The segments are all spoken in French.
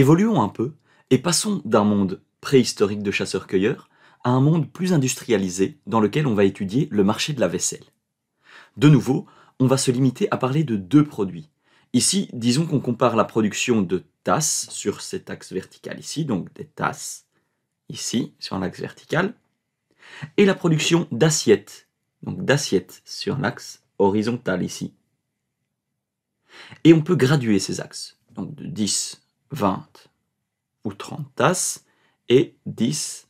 Évoluons un peu et passons d'un monde préhistorique de chasseurs-cueilleurs à un monde plus industrialisé dans lequel on va étudier le marché de la vaisselle. De nouveau, on va se limiter à parler de deux produits. Ici, disons qu'on compare la production de tasses sur cet axe vertical ici, donc des tasses, ici, sur l'axe vertical, et la production d'assiettes, donc d'assiettes sur l'axe horizontal ici. Et on peut graduer ces axes, donc de 10, 20 ou 30 tasses, et 10,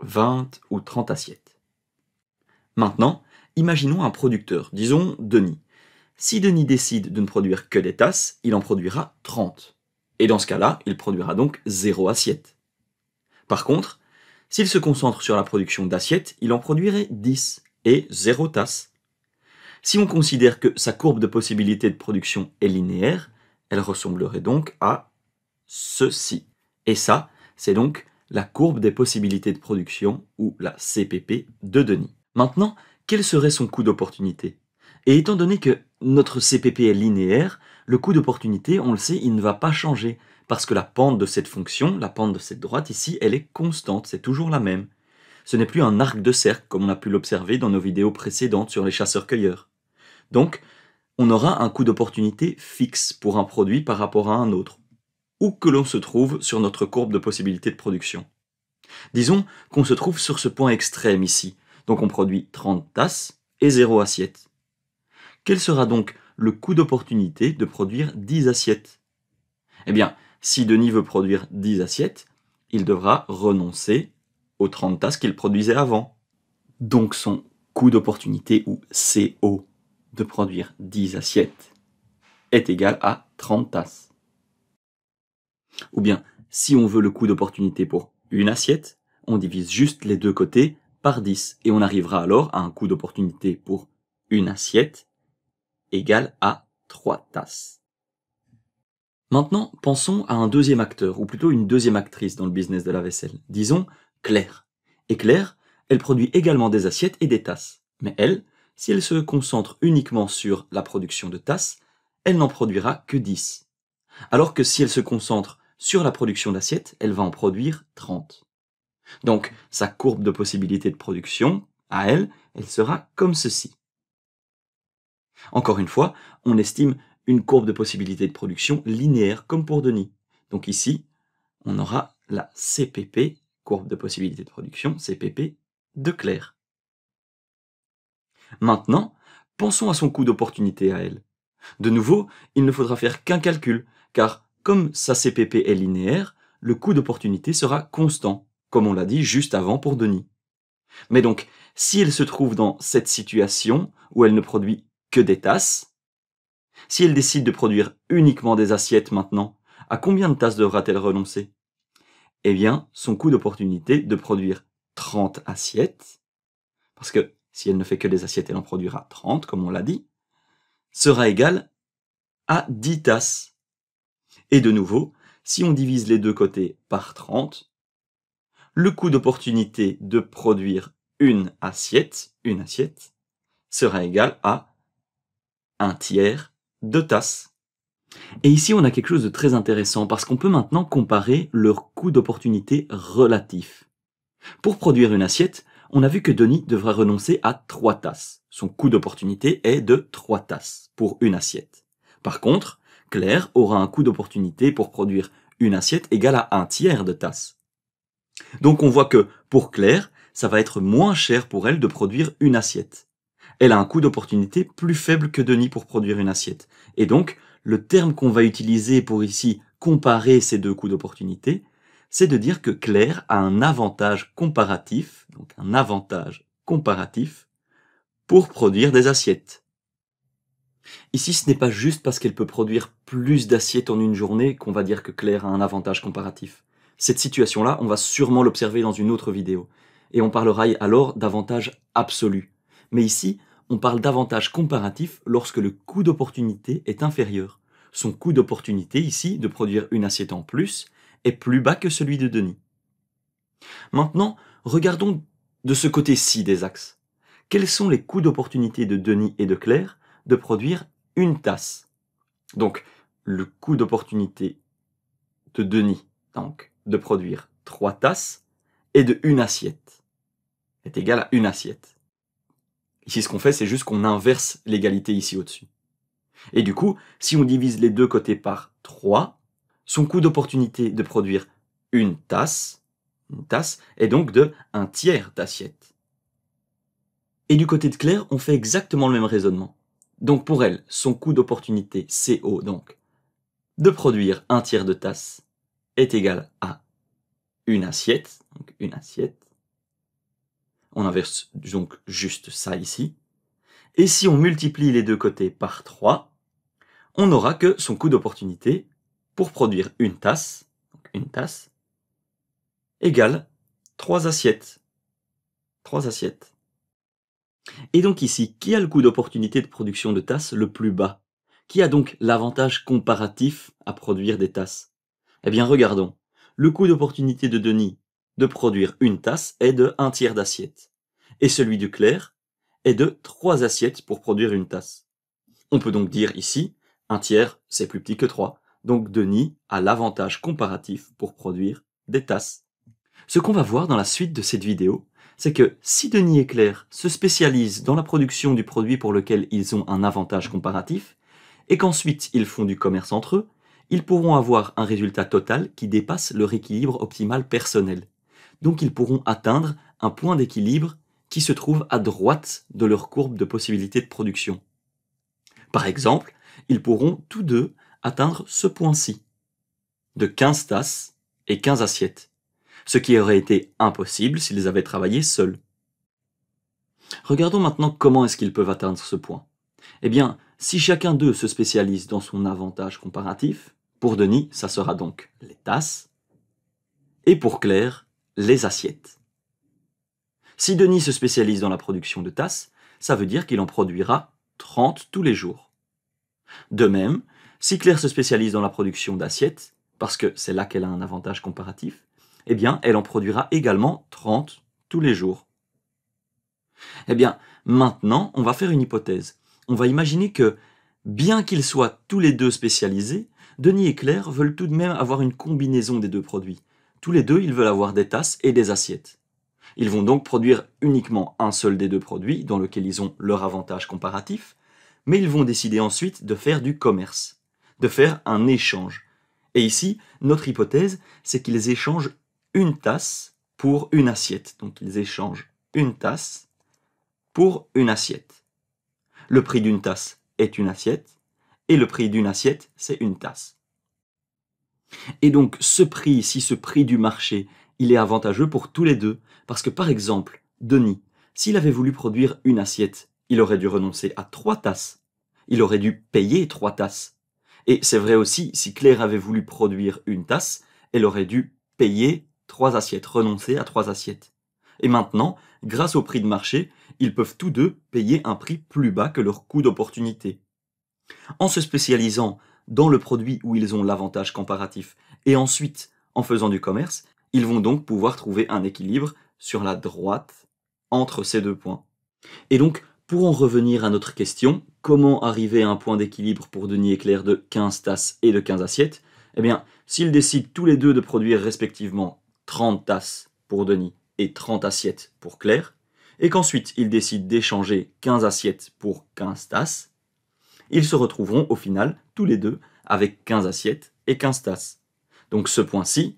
20 ou 30 assiettes. Maintenant, imaginons un producteur, disons Denis. Si Denis décide de ne produire que des tasses, il en produira 30. Et dans ce cas-là, il produira donc 0 assiette. Par contre, s'il se concentre sur la production d'assiettes, il en produirait 10 et 0 tasses. Si on considère que sa courbe de possibilité de production est linéaire, elle ressemblerait donc à ceci. Et ça, c'est donc la courbe des possibilités de production, ou la CPP, de Denis. Maintenant, quel serait son coût d'opportunité? Et étant donné que notre CPP est linéaire, le coût d'opportunité, on le sait, il ne va pas changer, parce que la pente de cette fonction, la pente de cette droite ici, elle est constante, c'est toujours la même. Ce n'est plus un arc de cercle, comme on a pu l'observer dans nos vidéos précédentes sur les chasseurs-cueilleurs. Donc, on aura un coût d'opportunité fixe pour un produit par rapport à un autre où que l'on se trouve sur notre courbe de possibilité de production. Disons qu'on se trouve sur ce point extrême ici, donc on produit 30 tasses et 0 assiette. Quel sera donc le coût d'opportunité de produire 10 assiettes? Eh bien, si Denis veut produire 10 assiettes, il devra renoncer aux 30 tasses qu'il produisait avant. Donc son coût d'opportunité, ou CO, de produire 10 assiettes, est égal à 30 tasses. Ou bien, si on veut le coût d'opportunité pour une assiette, on divise juste les deux côtés par 10 et on arrivera alors à un coût d'opportunité pour une assiette égal à 3 tasses. Maintenant, pensons à un deuxième acteur, ou plutôt une deuxième actrice dans le business de la vaisselle. Disons Claire. Et Claire, elle produit également des assiettes et des tasses. Mais elle, si elle se concentre uniquement sur la production de tasses, elle n'en produira que 10. Alors que si elle se concentre sur la production d'assiettes, elle va en produire 30. Donc, sa courbe de possibilité de production, à elle, elle sera comme ceci. Encore une fois, on estime une courbe de possibilité de production linéaire comme pour Denis. Donc ici, on aura la CPP, courbe de possibilité de production, CPP de Claire. Maintenant, pensons à son coût d'opportunité à elle. De nouveau, il ne faudra faire qu'un calcul, car comme sa CPP est linéaire, le coût d'opportunité sera constant, comme on l'a dit juste avant pour Denis. Mais donc, si elle se trouve dans cette situation où elle ne produit que des tasses, si elle décide de produire uniquement des assiettes maintenant, à combien de tasses devra-t-elle renoncer? Eh bien, son coût d'opportunité de produire 30 assiettes, parce que si elle ne fait que des assiettes, elle en produira 30, comme on l'a dit, sera égal à 10 tasses. Et de nouveau, si on divise les deux côtés par 30, le coût d'opportunité de produire une assiette, une assiette, sera égal à un tiers de tasse. Et ici, on a quelque chose de très intéressant parce qu'on peut maintenant comparer leur coût d'opportunité relatif. Pour produire une assiette, on a vu que Denis devra renoncer à 3 tasses. Son coût d'opportunité est de 3 tasses pour une assiette. Par contre, Claire aura un coût d'opportunité pour produire une assiette égale à un tiers de tasse. Donc on voit que pour Claire, ça va être moins cher pour elle de produire une assiette. Elle a un coût d'opportunité plus faible que Denis pour produire une assiette. Et donc, le terme qu'on va utiliser pour ici comparer ces deux coûts d'opportunité, c'est de dire que Claire a un avantage comparatif, donc un avantage comparatif, pour produire des assiettes. Ici, ce n'est pas juste parce qu'elle peut produire plus d'assiettes en une journée qu'on va dire que Claire a un avantage comparatif. Cette situation-là, on va sûrement l'observer dans une autre vidéo. Et on parlera alors d'avantage absolu. Mais ici, on parle d'avantage comparatif lorsque le coût d'opportunité est inférieur. Son coût d'opportunité ici, de produire une assiette en plus, est plus bas que celui de Denis. Maintenant, regardons de ce côté-ci des axes. Quels sont les coûts d'opportunité de Denis et de Claire de produire une tasse. Donc, le coût d'opportunité de Denis, donc de produire trois tasses, et de une assiette, est égal à une assiette. Ici, ce qu'on fait, c'est juste qu'on inverse l'égalité ici au-dessus. Et du coup, si on divise les deux côtés par 3, son coût d'opportunité de produire une tasse, une tasse, est donc de un tiers d'assiette. Et du côté de Claire, on fait exactement le même raisonnement. Donc pour elle, son coût d'opportunité CO, donc, de produire un tiers de tasse, est égal à une assiette, donc une assiette. On inverse donc juste ça ici. Et si on multiplie les deux côtés par 3, on n'aura que son coût d'opportunité pour produire une tasse, une tasse, égale 3 assiettes. 3 assiettes. Et donc ici, qui a le coût d'opportunité de production de tasses le plus bas? Qui a donc l'avantage comparatif à produire des tasses? Eh bien regardons. Le coût d'opportunité de Denis de produire une tasse est de 1 tiers d'assiette. Et celui de Claire est de 3 assiettes pour produire une tasse. On peut donc dire ici, un tiers, c'est plus petit que 3. Donc Denis a l'avantage comparatif pour produire des tasses. Ce qu'on va voir dans la suite de cette vidéo, c'est que si Denis et Claire se spécialisent dans la production du produit pour lequel ils ont un avantage comparatif, et qu'ensuite ils font du commerce entre eux, ils pourront avoir un résultat total qui dépasse leur équilibre optimal personnel. Donc ils pourront atteindre un point d'équilibre qui se trouve à droite de leur courbe de possibilité de production. Par exemple, ils pourront tous deux atteindre ce point-ci, de 15 tasses et 15 assiettes ce qui aurait été impossible s'ils avaient travaillé seuls. Regardons maintenant comment est-ce qu'ils peuvent atteindre ce point. Eh bien, si chacun d'eux se spécialise dans son avantage comparatif, pour Denis, ça sera donc les tasses, et pour Claire, les assiettes. Si Denis se spécialise dans la production de tasses, ça veut dire qu'il en produira 30 tous les jours. De même, si Claire se spécialise dans la production d'assiettes, parce que c'est là qu'elle a un avantage comparatif, eh bien, elle en produira également 30 tous les jours. Eh bien, maintenant, on va faire une hypothèse. On va imaginer que, bien qu'ils soient tous les deux spécialisés, Denis et Claire veulent tout de même avoir une combinaison des deux produits. Tous les deux, ils veulent avoir des tasses et des assiettes. Ils vont donc produire uniquement un seul des deux produits dans lequel ils ont leur avantage comparatif, mais ils vont décider ensuite de faire du commerce, de faire un échange. Et ici, notre hypothèse, c'est qu'ils échangent une tasse pour une assiette. Donc ils échangent une tasse pour une assiette. Le prix d'une tasse est une assiette et le prix d'une assiette, c'est une tasse. Et donc ce prix, si ce prix du marché, il est avantageux pour tous les deux, parce que par exemple, Denis, s'il avait voulu produire une assiette, il aurait dû renoncer à trois tasses. Il aurait dû payer trois tasses. Et c'est vrai aussi, si Claire avait voulu produire une tasse, elle aurait dû payer trois assiettes, renoncer à trois assiettes. Et maintenant, grâce au prix de marché, ils peuvent tous deux payer un prix plus bas que leur coût d'opportunité. En se spécialisant dans le produit où ils ont l'avantage comparatif et ensuite en faisant du commerce, ils vont donc pouvoir trouver un équilibre sur la droite entre ces deux points. Et donc, pour en revenir à notre question, comment arriver à un point d'équilibre pour Denis et Claire de 15 tasses et de 15 assiettes? Eh bien, s'ils décident tous les deux de produire respectivement 30 tasses pour Denis et 30 assiettes pour Claire, et qu'ensuite ils décident d'échanger 15 assiettes pour 15 tasses, ils se retrouveront au final tous les deux avec 15 assiettes et 15 tasses. Donc ce point-ci,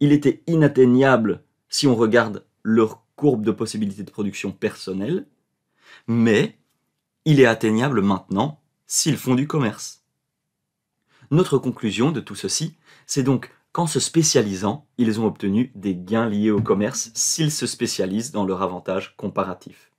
il était inatteignable si on regarde leur courbe de possibilité de production personnelle, mais il est atteignable maintenant s'ils font du commerce. Notre conclusion de tout ceci, c'est donc qu'en se spécialisant, ils ont obtenu des gains liés au commerce s'ils se spécialisent dans leur avantage comparatif.